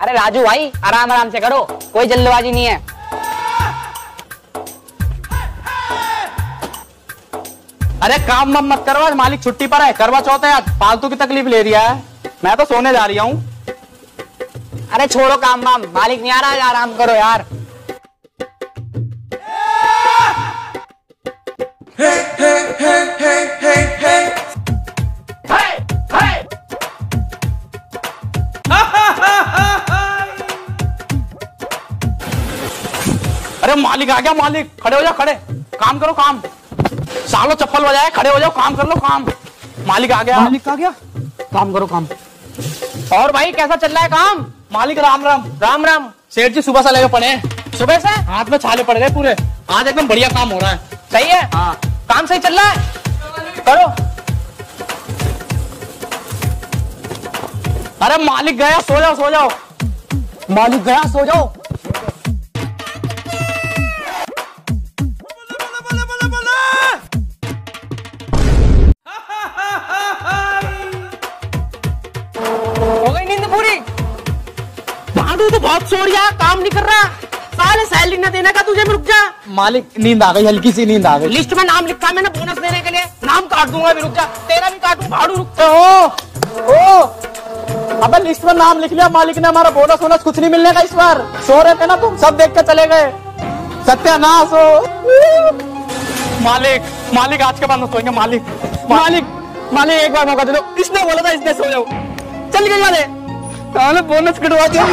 अरे राजू भाई, आराम आराम से करो, कोई जल्दबाजी नहीं है। अरे काम वाम मत करवा मालिक छुट्टी पर है, करवा चौथ है आज, फालतू की तकलीफ़ ले रही है। मैं तो सोने जा रही हूँ। अरे छोड़ो काम वाम, मालिक नहीं आ रहा है आराम करो यार। अरे मालिक आ गया मालिक खड़े हो जाओ खड़े। काम करो काम। सालों चप्पल बजाए खड़े हो जाओ काम कर लो काम। मालिक आ गया। मालिक आ गया? काम करो काम। और भाई कैसा चल रहा है काम? मालिक राम राम। राम राम। सेठ जी सुबह से लेके पड़े हैं। सुबह से? हाथ में छाले पड़ गए पूरे। आज एकदम बढ़िया काम हो रहा है। सही है? हाँ। काम सही चल रहा है? करो। अरे मालिक गया सो जाओ सो जाओ। मालिक गया सो जाओ। भाड़ू तो बहुत सो रहा काम नहीं कर रहा। साले सैलरी न देने का तुझे रुक जा। मालिक नींद आ गई हल्की सी नींद आ गई। लिस्ट में नाम लिखा मैंने बोनस देने के लिए। नाम काट दूँगा अभी रुक जा। तेरा भी काटू भाड़ू रुक ओ ओ। अबे लिस्ट में नाम लिख लिया मालिक ने हमारा बोनस वोनस कुछ नहीं मिलने का इस बार। सो रहे थे ना तुम सब देख के चले गए। सत्यानाश हो मालिक मालिक आज के बाद न सोएँगे मालिक। मालिक मालिक एक बार मौका दे दो। इसने बोला था इसने सो जाओ। चल गई बोनस कटवा दिया